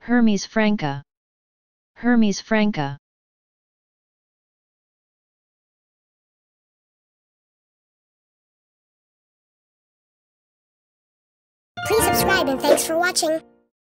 Hermes Franca. Hermes Franca. Please subscribe and thanks for watching.